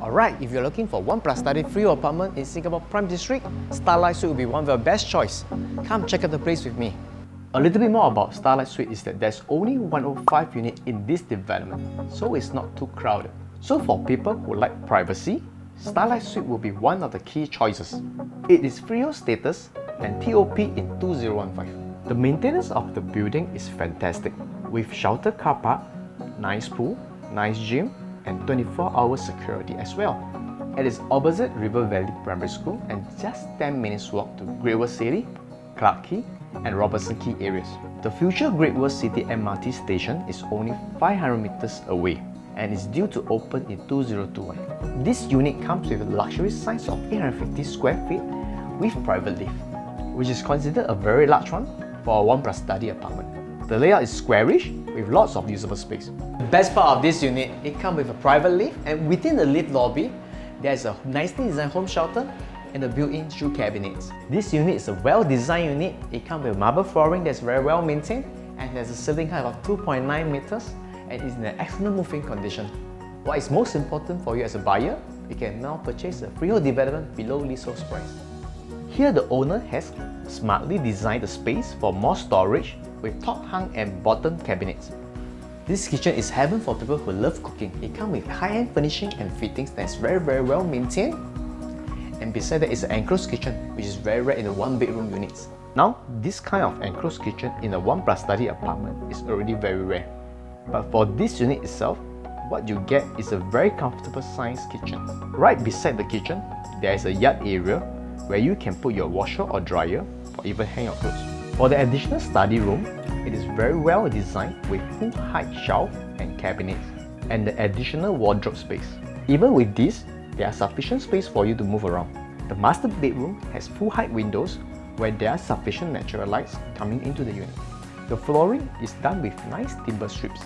Alright, if you're looking for one plus study free apartment in Singapore Prime District, Starlight Suite will be one of your best choice. Come check out the place with me. A little bit more about Starlight Suite is that there's only 105 units in this development, so it's not too crowded. So for people who like privacy, Starlight Suite will be one of the key choices. It is freehold status and TOP in 2015. The maintenance of the building is fantastic, with sheltered car park, nice pool, nice gym, and 24-hour security as well. It is opposite River Valley Primary School and just 10 minutes walk to Great World City, Clarke Quay, and Robertson Quay areas. The future Great World City MRT station is only 500 meters away and is due to open in 2021. This unit comes with a luxury size of 850 square feet with private lift, which is considered a very large one for a one plus study apartment. The layout is squarish with lots of usable space. The best part of this unit, it comes with a private lift and within the lift lobby, there's a nicely designed home shelter and a built-in shoe cabinets. This unit is a well-designed unit. It comes with marble flooring that's very well maintained and has a ceiling height of 2.9 meters and is in an excellent moving condition. What is most important for you as a buyer, you can now purchase a freehold development below leasehold price. Here the owner has smartly designed the space for more storage with top hung and bottom cabinets. This kitchen is heaven for people who love cooking. It comes with high-end furnishing and fittings that's very very well maintained. And beside that is an enclosed kitchen, which is very rare in the one-bedroom units. Now, this kind of enclosed kitchen in a one plus study apartment is already very rare. But for this unit itself, what you get is a very comfortable sized kitchen. Right beside the kitchen, there is a yard area where you can put your washer or dryer or even hang your clothes. For the additional study room, it is very well designed with full height shelf and cabinets and the additional wardrobe space. Even with this, there are sufficient space for you to move around. The master bedroom has full height windows where there are sufficient natural lights coming into the unit. The flooring is done with nice timber strips.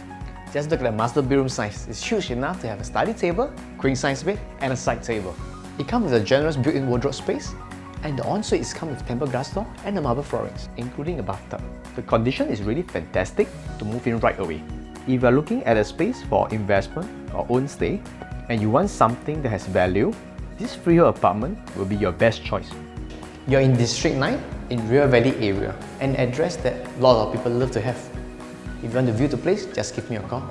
Just look at the master bedroom size. It's huge enough to have a study table, queen size bed, and a side table. It comes with a generous built-in wardrobe space, and the ensuite is come with tempered glass door and the marble floorings, including a bathtub. The condition is really fantastic to move in right away. If you are looking at a space for investment or own stay, and you want something that has value, this freehold apartment will be your best choice. You're in District 9 in River Valley area, an address that a lot of people love to have. If you want to view the place, just give me a call.